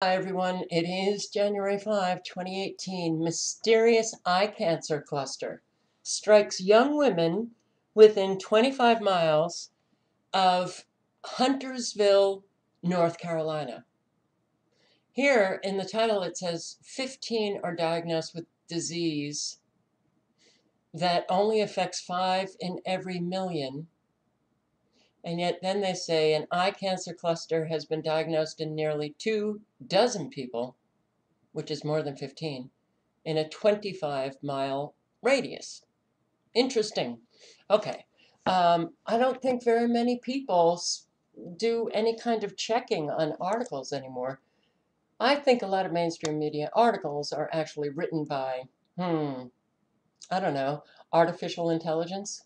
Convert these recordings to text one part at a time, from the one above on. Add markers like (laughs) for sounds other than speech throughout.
Hi everyone, it is January 5, 2018. Mysterious eye cancer cluster strikes young women within 25 miles of Huntersville, North Carolina. Here in the title it says 15 are diagnosed with disease that only affects 5 in every million and yet then they say an eye cancer cluster has been diagnosed in nearly two dozen people, which is more than 15, in a 25 mile radius. Interesting. Okay. Um, I don't think very many people do any kind of checking on articles anymore. I think a lot of mainstream media articles are actually written by, hmm, I don't know, artificial intelligence.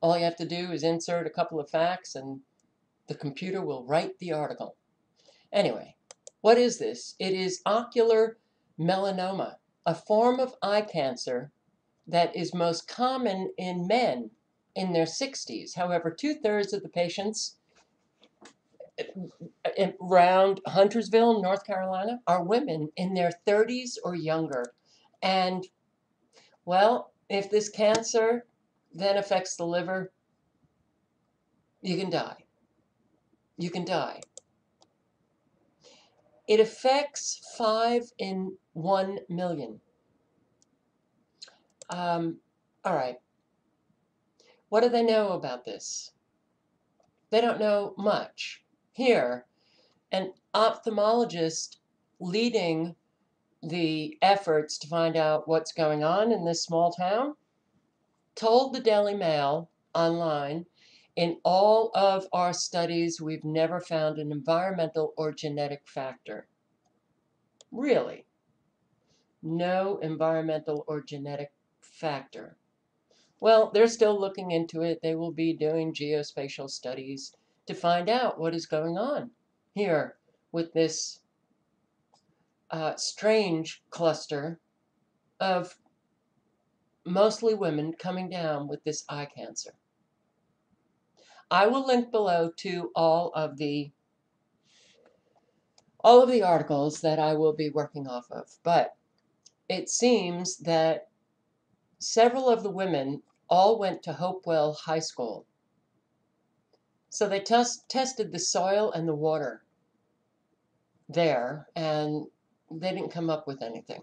All you have to do is insert a couple of facts and the computer will write the article. Anyway, what is this? It is ocular melanoma, a form of eye cancer that is most common in men in their 60s. However, two thirds of the patients eh, eh, around Huntersville, North Carolina, are women in their 30s or younger. And, well, if this cancer then affects the liver, you can die. You can die. It affects five in one million. Um, all right. What do they know about this? They don't know much. Here, an ophthalmologist leading the efforts to find out what's going on in this small town told the Daily Mail online, in all of our studies, we've never found an environmental or genetic factor. Really? No environmental or genetic factor. Well, they're still looking into it. They will be doing geospatial studies to find out what is going on here with this uh, strange cluster of mostly women coming down with this eye cancer. I will link below to all of the all of the articles that I will be working off of, but it seems that several of the women all went to Hopewell High School. So they test, tested the soil and the water there, and they didn't come up with anything.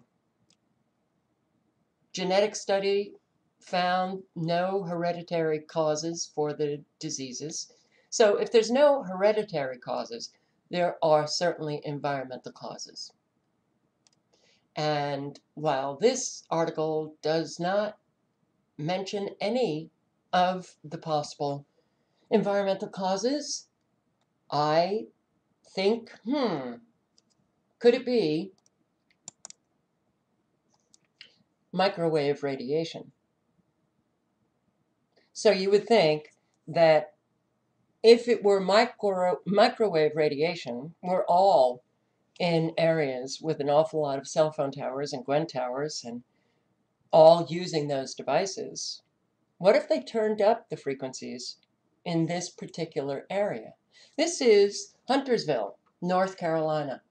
Genetic study found no hereditary causes for the diseases. So if there's no hereditary causes, there are certainly environmental causes. And while this article does not mention any of the possible environmental causes, I think, hmm, could it be microwave radiation. So you would think that if it were micro, microwave radiation, we're all in areas with an awful lot of cell phone towers and Gwen towers and all using those devices. What if they turned up the frequencies in this particular area? This is Huntersville, North Carolina.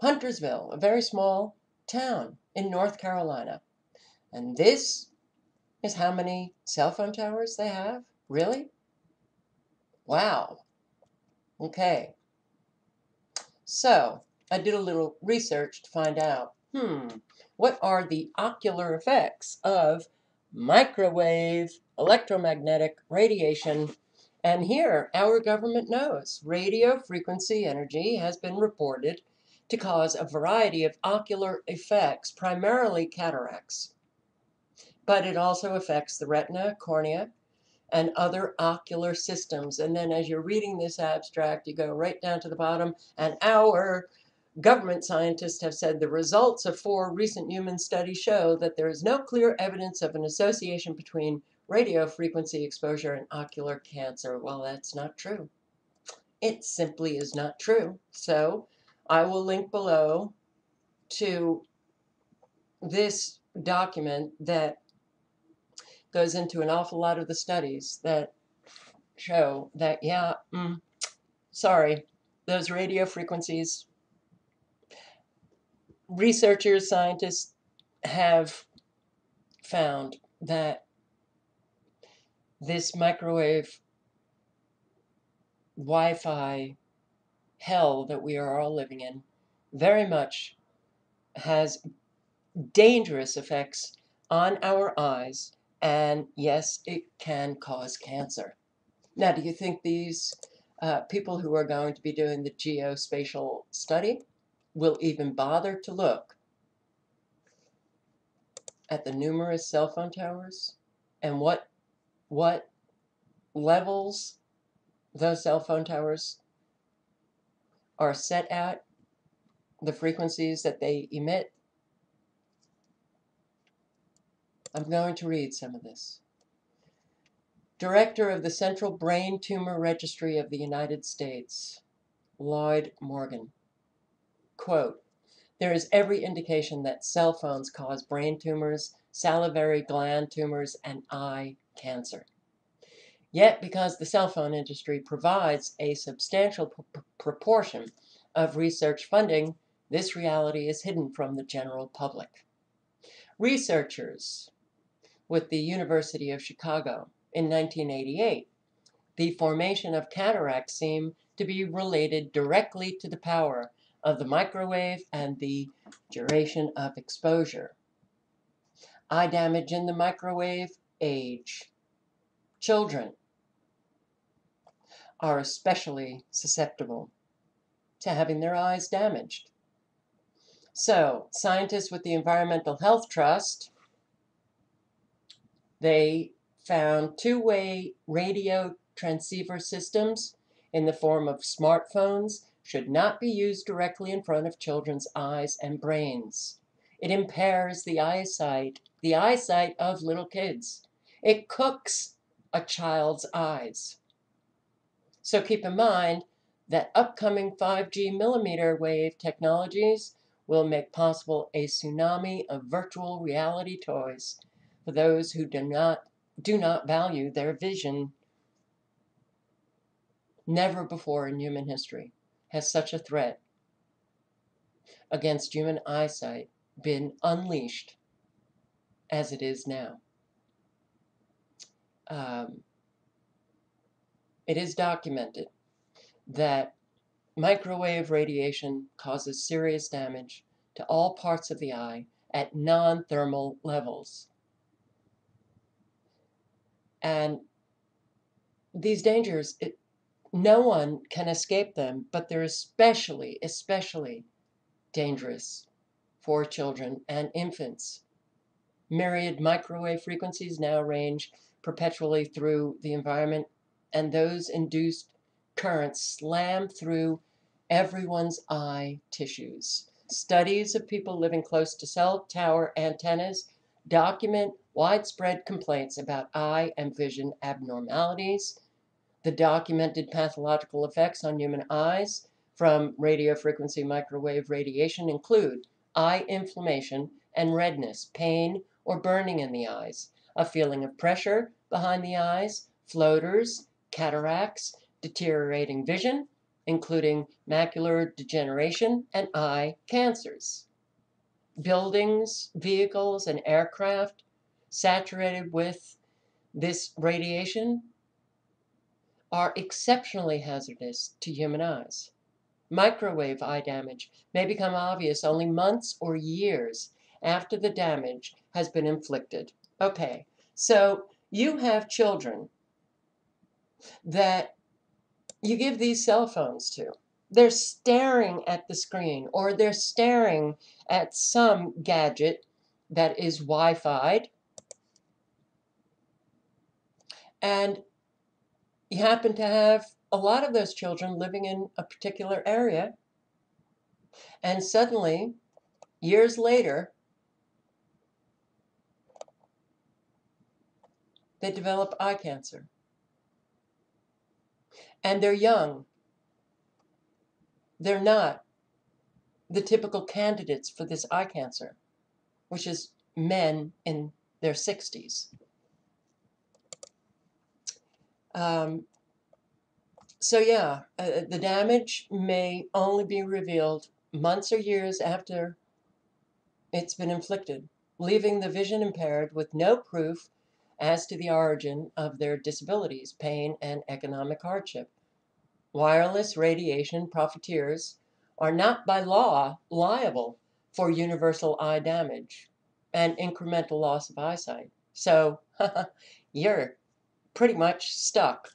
Huntersville, a very small town in North Carolina. And this is how many cell phone towers they have? Really? Wow. Okay. So I did a little research to find out, hmm, what are the ocular effects of microwave electromagnetic radiation? And here, our government knows radio frequency energy has been reported to cause a variety of ocular effects, primarily cataracts. But it also affects the retina, cornea, and other ocular systems. And then as you're reading this abstract, you go right down to the bottom, and our government scientists have said the results of four recent human studies show that there is no clear evidence of an association between radio frequency exposure and ocular cancer. Well, that's not true. It simply is not true. So I will link below to this document that goes into an awful lot of the studies that show that, yeah, mm, sorry, those radio frequencies, researchers, scientists have found that this microwave Wi Fi hell that we are all living in very much has dangerous effects on our eyes, and yes, it can cause cancer. Now, do you think these uh, people who are going to be doing the geospatial study will even bother to look at the numerous cell phone towers and what what levels those cell phone towers are set at, the frequencies that they emit. I'm going to read some of this. Director of the Central Brain Tumor Registry of the United States, Lloyd Morgan. Quote, there is every indication that cell phones cause brain tumors, salivary gland tumors, and eye cancer. Yet, because the cell phone industry provides a substantial pr proportion of research funding, this reality is hidden from the general public. Researchers with the University of Chicago in 1988, the formation of cataracts seem to be related directly to the power of the microwave and the duration of exposure. Eye damage in the microwave age Children are especially susceptible to having their eyes damaged. So, scientists with the Environmental Health Trust, they found two-way radio transceiver systems in the form of smartphones should not be used directly in front of children's eyes and brains. It impairs the eyesight, the eyesight of little kids. It cooks a child's eyes. So keep in mind that upcoming 5G millimeter wave technologies will make possible a tsunami of virtual reality toys for those who do not, do not value their vision. Never before in human history has such a threat against human eyesight been unleashed as it is now um, it is documented that microwave radiation causes serious damage to all parts of the eye at non-thermal levels. And these dangers, it, no one can escape them, but they're especially, especially dangerous for children and infants. Myriad microwave frequencies now range perpetually through the environment, and those induced currents slam through everyone's eye tissues. Studies of people living close to cell tower antennas document widespread complaints about eye and vision abnormalities. The documented pathological effects on human eyes from radiofrequency microwave radiation include eye inflammation and redness, pain or burning in the eyes, a feeling of pressure behind the eyes, floaters, cataracts, deteriorating vision, including macular degeneration and eye cancers. Buildings, vehicles, and aircraft saturated with this radiation are exceptionally hazardous to human eyes. Microwave eye damage may become obvious only months or years after the damage has been inflicted. Okay, so you have children that you give these cell phones to. They're staring at the screen or they're staring at some gadget that is Wi-Fi'd. And you happen to have a lot of those children living in a particular area. And suddenly, years later, they develop eye cancer. And they're young. They're not the typical candidates for this eye cancer, which is men in their 60s. Um, so, yeah, uh, the damage may only be revealed months or years after it's been inflicted, leaving the vision impaired with no proof as to the origin of their disabilities, pain, and economic hardship. Wireless radiation profiteers are not by law liable for universal eye damage and incremental loss of eyesight. So (laughs) you're pretty much stuck.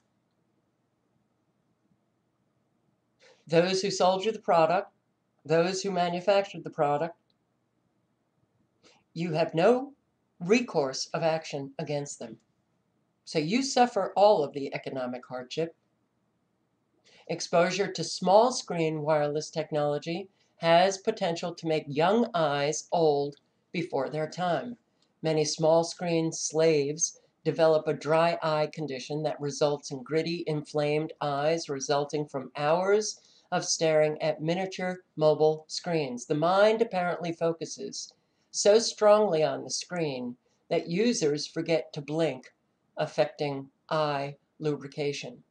Those who sold you the product, those who manufactured the product, you have no recourse of action against them. So you suffer all of the economic hardship. Exposure to small screen wireless technology has potential to make young eyes old before their time. Many small screen slaves develop a dry eye condition that results in gritty, inflamed eyes resulting from hours of staring at miniature mobile screens. The mind apparently focuses so strongly on the screen that users forget to blink, affecting eye lubrication.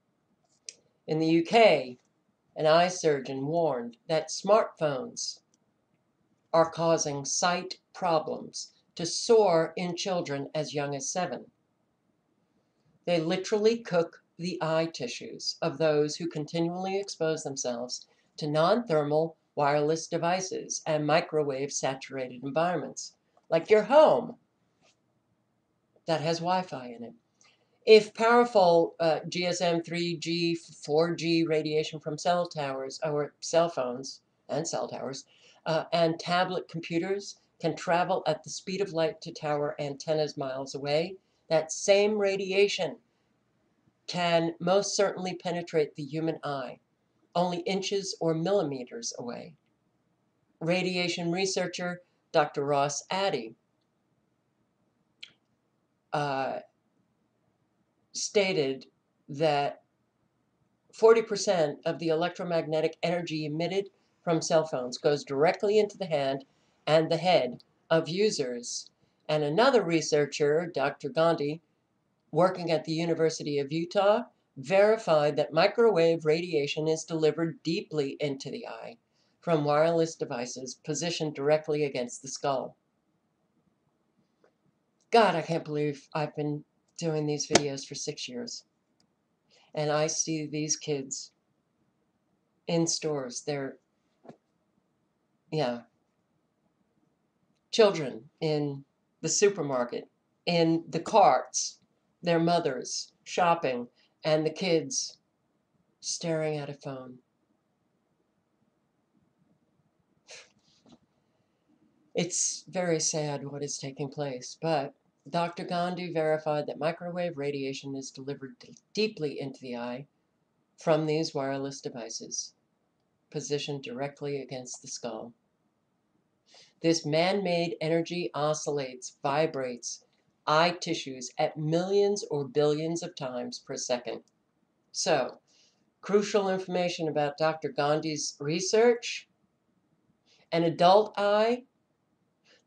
In the UK, an eye surgeon warned that smartphones are causing sight problems to soar in children as young as seven. They literally cook the eye tissues of those who continually expose themselves to non thermal wireless devices and microwave saturated environments, like your home that has Wi Fi in it. If powerful uh, GSM 3G, 4G radiation from cell towers or cell phones and cell towers uh, and tablet computers can travel at the speed of light to tower antennas miles away, that same radiation can most certainly penetrate the human eye only inches or millimeters away. Radiation researcher Dr. Ross Adey uh, stated that 40% of the electromagnetic energy emitted from cell phones goes directly into the hand and the head of users. And another researcher, Dr. Gandhi, working at the University of Utah, verified that microwave radiation is delivered deeply into the eye from wireless devices positioned directly against the skull. God, I can't believe I've been doing these videos for six years. And I see these kids in stores. They're, yeah, children in the supermarket, in the carts, their mothers shopping, and the kids staring at a phone. It's very sad what is taking place, but Dr. Gandhi verified that microwave radiation is delivered deeply into the eye from these wireless devices, positioned directly against the skull. This man made energy oscillates, vibrates, eye tissues at millions or billions of times per second. So, crucial information about Dr. Gandhi's research. An adult eye,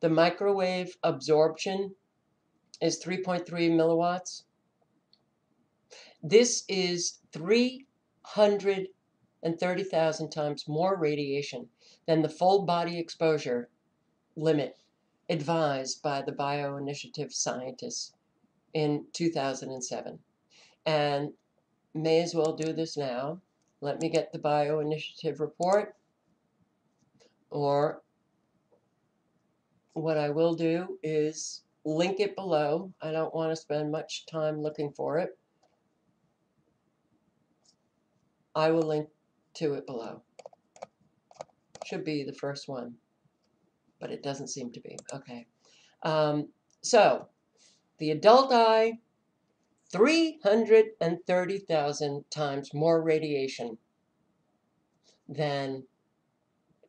the microwave absorption is 3.3 milliwatts. This is 330,000 times more radiation than the full body exposure limit advised by the bioinitiative scientists in 2007. And may as well do this now. Let me get the bioinitiative report. Or what I will do is link it below. I don't want to spend much time looking for it. I will link to it below. Should be the first one but it doesn't seem to be. Okay. Um, so, the adult eye, 330,000 times more radiation than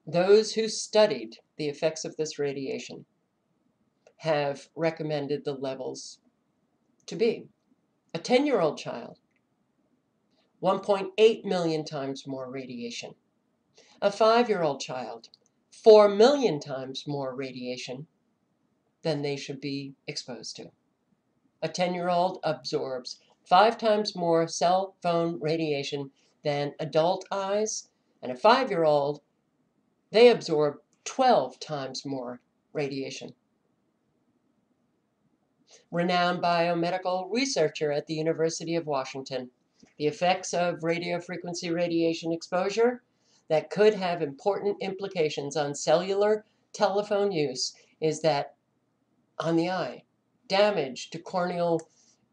those who studied the effects of this radiation have recommended the levels to be. A 10 year old child, 1.8 million times more radiation. A five year old child, 4 million times more radiation than they should be exposed to. A 10 year old absorbs five times more cell phone radiation than adult eyes, and a five year old, they absorb 12 times more radiation. Renowned biomedical researcher at the University of Washington. The effects of radio frequency radiation exposure that could have important implications on cellular telephone use is that on the eye, damage to corneal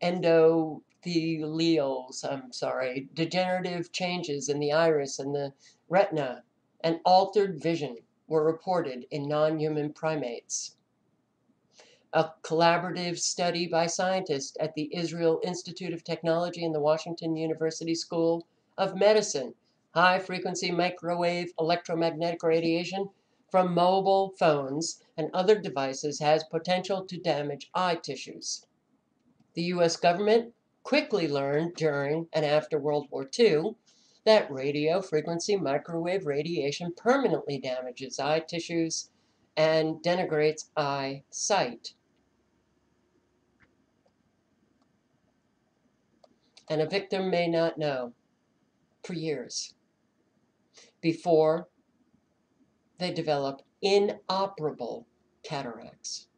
endothelials, I'm sorry, degenerative changes in the iris and the retina, and altered vision were reported in non human primates. A collaborative study by scientists at the Israel Institute of Technology and the Washington University School of Medicine high frequency microwave electromagnetic radiation from mobile phones and other devices has potential to damage eye tissues. The U.S. government quickly learned during and after World War II that radio frequency microwave radiation permanently damages eye tissues and denigrates eye sight. And a victim may not know for years before they develop inoperable cataracts.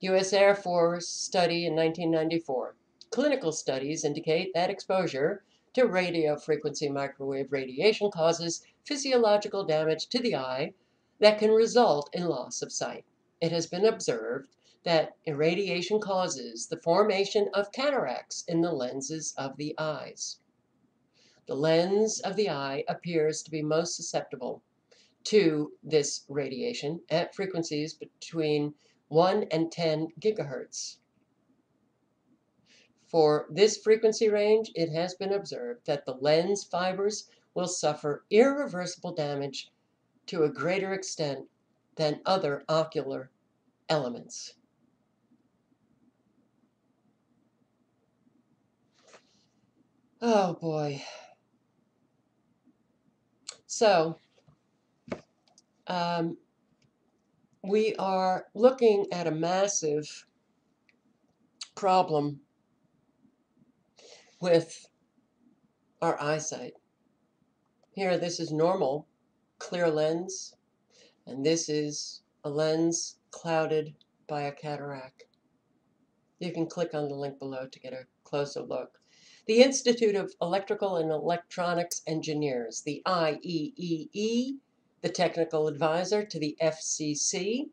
U.S. Air Force study in 1994. Clinical studies indicate that exposure to radio frequency microwave radiation causes physiological damage to the eye that can result in loss of sight. It has been observed that irradiation causes the formation of cataracts in the lenses of the eyes. The lens of the eye appears to be most susceptible to this radiation at frequencies between 1 and 10 gigahertz. For this frequency range, it has been observed that the lens fibers will suffer irreversible damage to a greater extent than other ocular elements. Oh boy. So, um, we are looking at a massive problem with our eyesight. Here, this is normal, clear lens, and this is a lens clouded by a cataract. You can click on the link below to get a closer look. The Institute of Electrical and Electronics Engineers, the IEEE, the technical advisor to the FCC,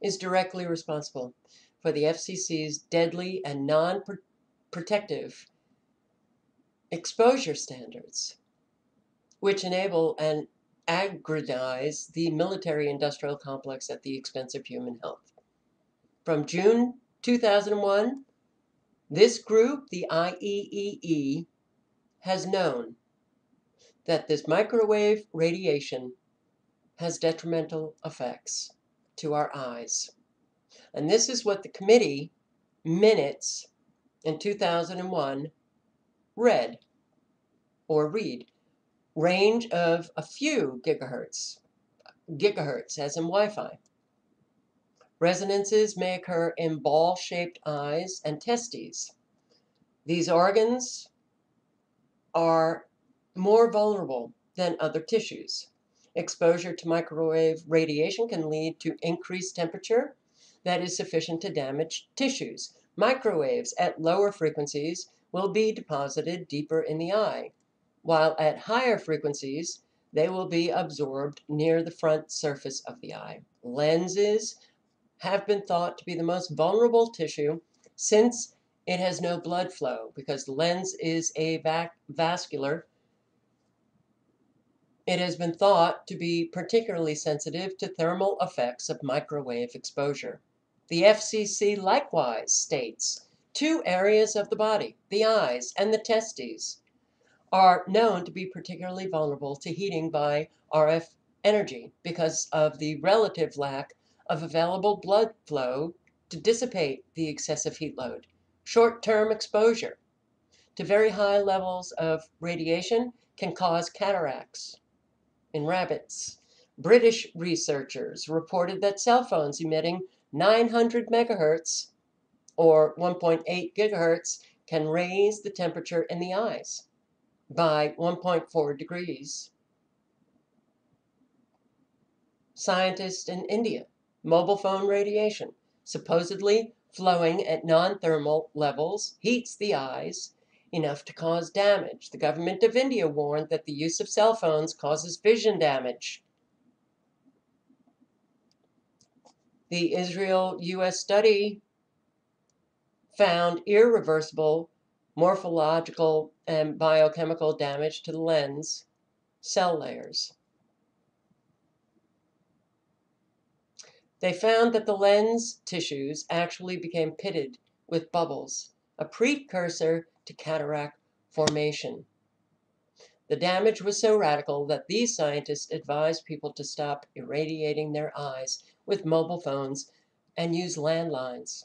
is directly responsible for the FCC's deadly and non protective exposure standards, which enable and aggrandize the military industrial complex at the expense of human health. From June 2001 this group, the IEEE, has known that this microwave radiation has detrimental effects to our eyes. And this is what the committee minutes in 2001 read or read range of a few gigahertz, gigahertz as in Wi Fi. Resonances may occur in ball shaped eyes and testes. These organs are more vulnerable than other tissues. Exposure to microwave radiation can lead to increased temperature that is sufficient to damage tissues. Microwaves at lower frequencies will be deposited deeper in the eye, while at higher frequencies, they will be absorbed near the front surface of the eye. Lenses have been thought to be the most vulnerable tissue since it has no blood flow because the lens is avascular. It has been thought to be particularly sensitive to thermal effects of microwave exposure. The FCC likewise states two areas of the body, the eyes and the testes, are known to be particularly vulnerable to heating by RF energy because of the relative lack of available blood flow to dissipate the excessive heat load. Short term exposure to very high levels of radiation can cause cataracts. In rabbits, British researchers reported that cell phones emitting 900 megahertz or 1.8 gigahertz can raise the temperature in the eyes. by 1.4 degrees. Scientists in India, mobile phone radiation, supposedly flowing at non thermal levels, heats the eyes enough to cause damage. The government of India warned that the use of cell phones causes vision damage. The Israel US study found irreversible morphological and biochemical damage to the lens cell layers. They found that the lens tissues actually became pitted with bubbles, a precursor to cataract formation. The damage was so radical that these scientists advised people to stop irradiating their eyes with mobile phones and use landlines.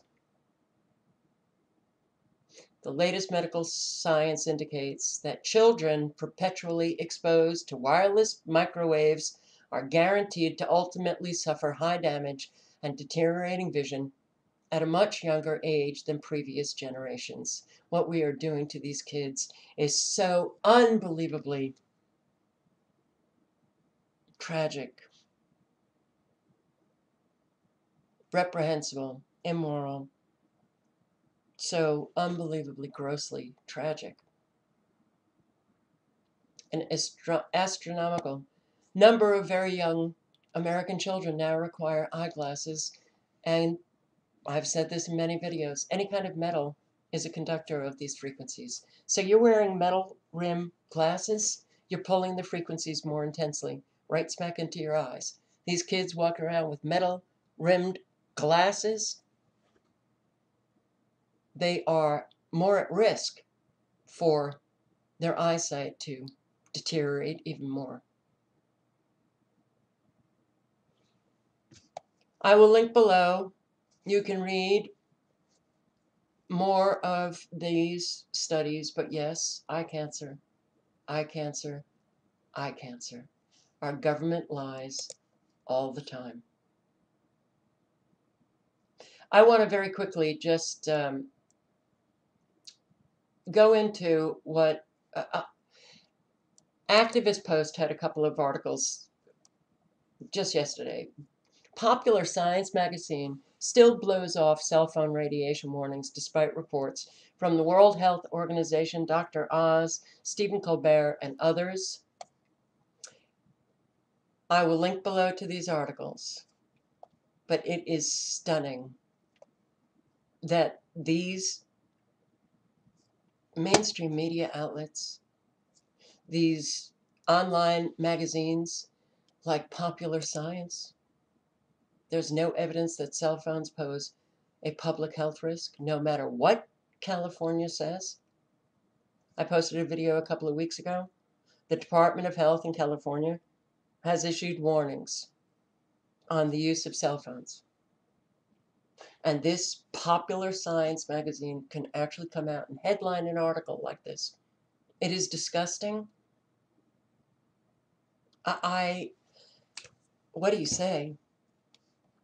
The latest medical science indicates that children perpetually exposed to wireless microwaves are guaranteed to ultimately suffer high damage and deteriorating vision at a much younger age than previous generations. What we are doing to these kids is so unbelievably tragic, reprehensible, immoral, so unbelievably grossly tragic. An astro- astronomical number of very young American children now require eyeglasses, and I've said this in many videos any kind of metal is a conductor of these frequencies. So you're wearing metal rim glasses, you're pulling the frequencies more intensely, right smack into your eyes. These kids walk around with metal rimmed glasses they are more at risk for their eyesight to deteriorate even more. I will link below. You can read more of these studies, but yes, eye cancer, eye cancer, eye cancer. Our government lies all the time. I want to very quickly just um, go into what uh, uh, Activist Post had a couple of articles just yesterday. Popular Science magazine still blows off cell phone radiation warnings despite reports from the World Health Organization, Dr. Oz, Stephen Colbert, and others. I will link below to these articles, but it is stunning that these mainstream media outlets, these online magazines like Popular Science. There's no evidence that cell phones pose a public health risk, no matter what California says. I posted a video a couple of weeks ago. The Department of Health in California has issued warnings on the use of cell phones. And this popular science magazine can actually come out and headline an article like this. It is disgusting. I, I what do you say?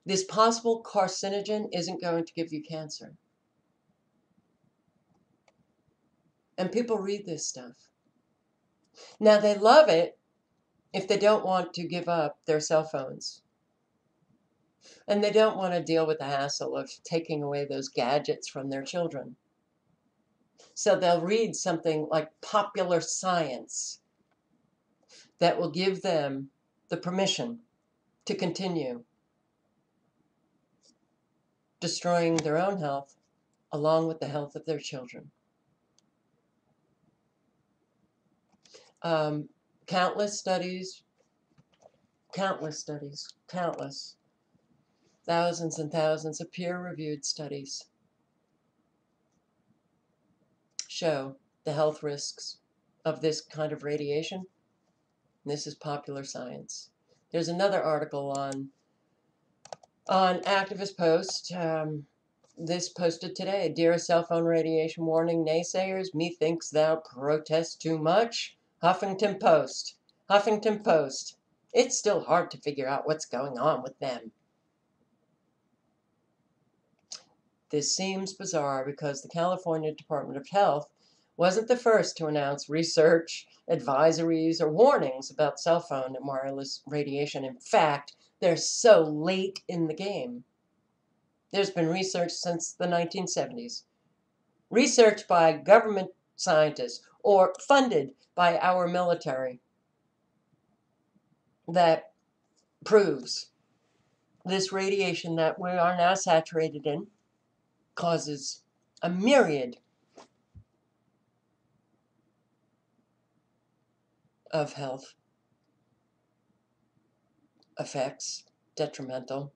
This possible carcinogen isn't going to give you cancer. And people read this stuff. Now, they love it if they don't want to give up their cell phones and they don't want to deal with the hassle of taking away those gadgets from their children. So they'll read something like popular science that will give them the permission to continue destroying their own health along with the health of their children. Um, countless studies, countless studies, countless thousands and thousands of peer-reviewed studies show the health risks of this kind of radiation. This is popular science. There's another article on on Activist Post. Um, this posted today. Dear cell phone radiation warning naysayers, methinks thou protest too much. Huffington Post. Huffington Post. It's still hard to figure out what's going on with them. This seems bizarre because the California Department of Health wasn't the first to announce research, advisories, or warnings about cell phone and wireless radiation. In fact, they're so late in the game. There's been research since the 1970s. Research by government scientists or funded by our military that proves this radiation that we are now saturated in causes a myriad of health effects, detrimental.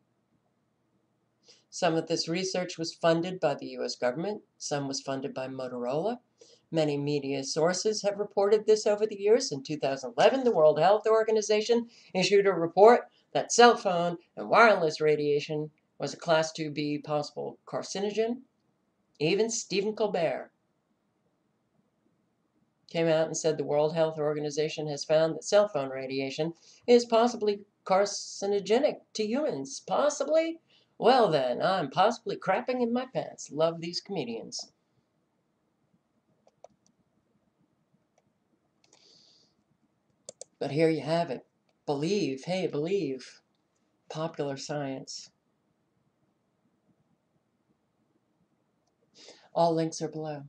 Some of this research was funded by the US government, some was funded by Motorola. Many media sources have reported this over the years. In 2011, the World Health Organization issued a report that cell phone and wireless radiation was a Class 2B possible carcinogen. Even Stephen Colbert came out and said the World Health Organization has found that cell phone radiation is possibly carcinogenic to humans. Possibly? Well, then, I'm possibly crapping in my pants. Love these comedians. But here you have it. Believe, hey, believe. Popular science. All links are below.